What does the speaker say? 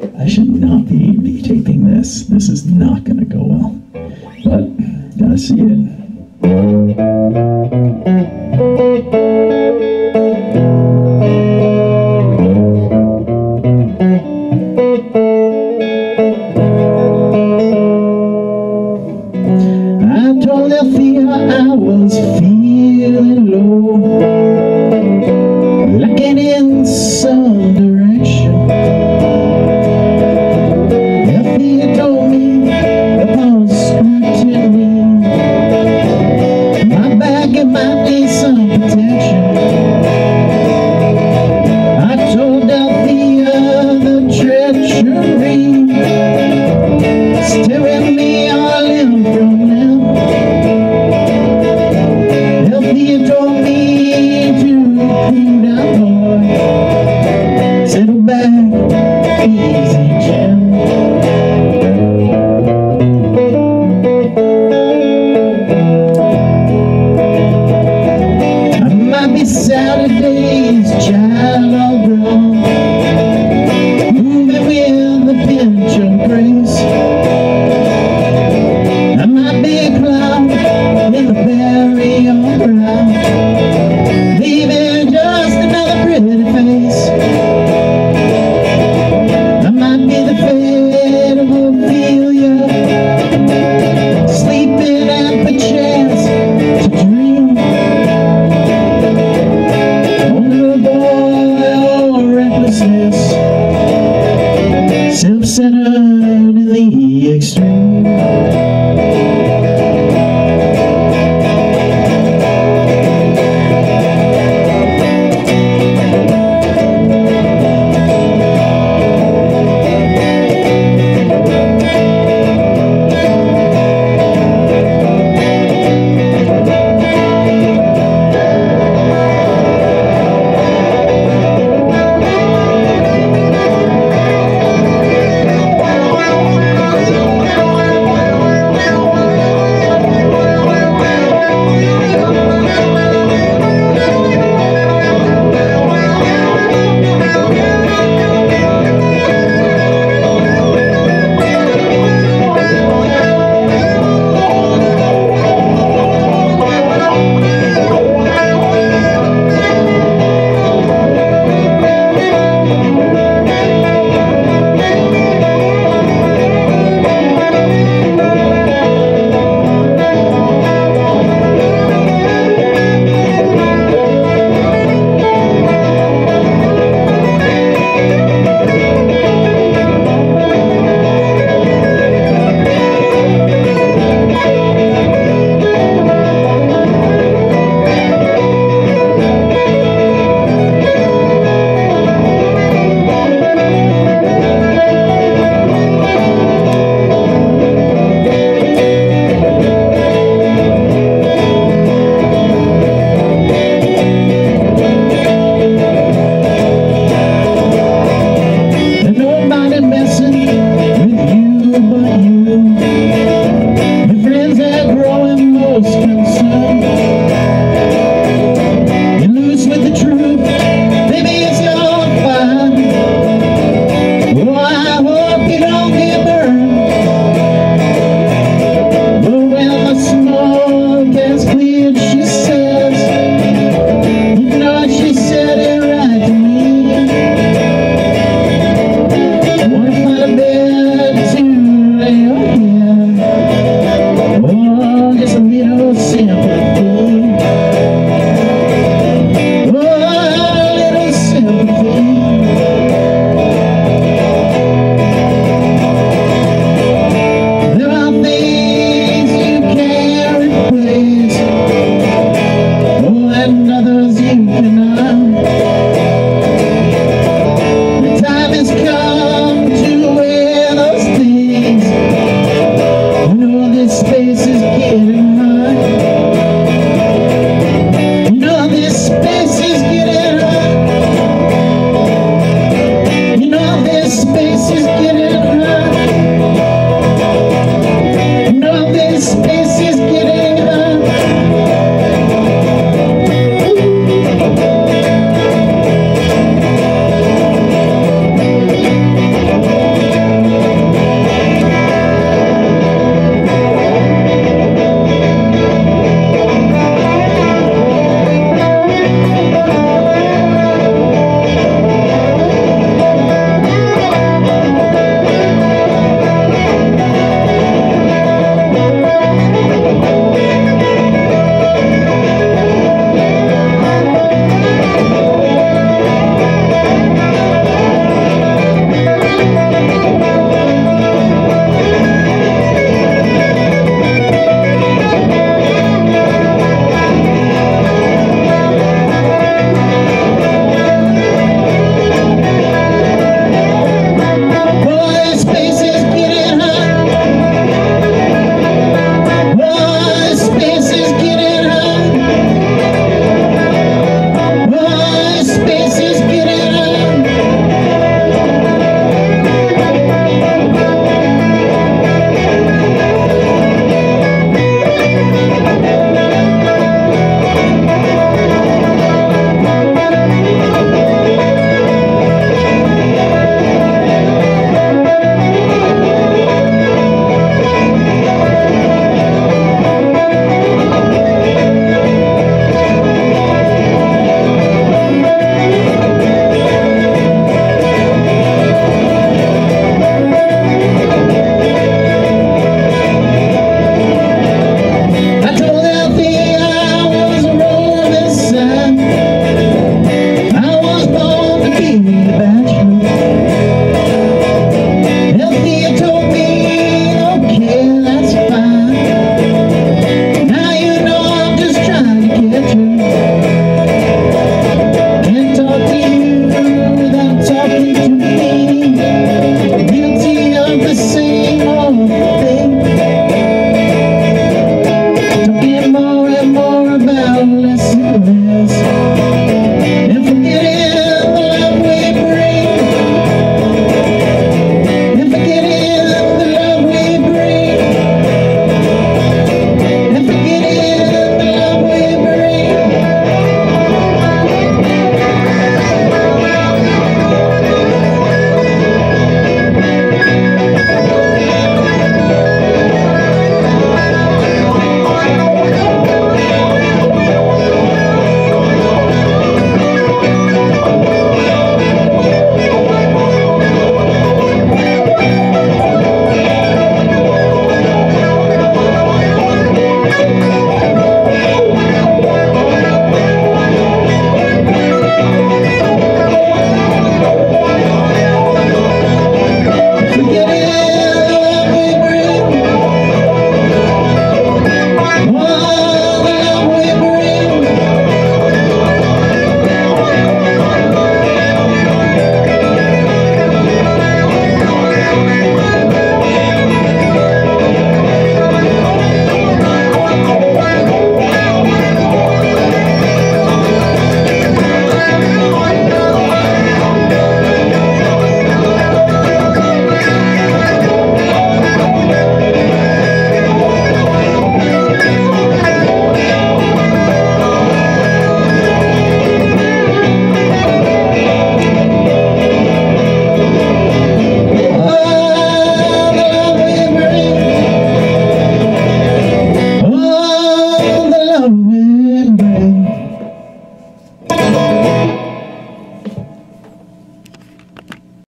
I should not be v-taping this. This is not going to go well. But, gotta see it. self-centered.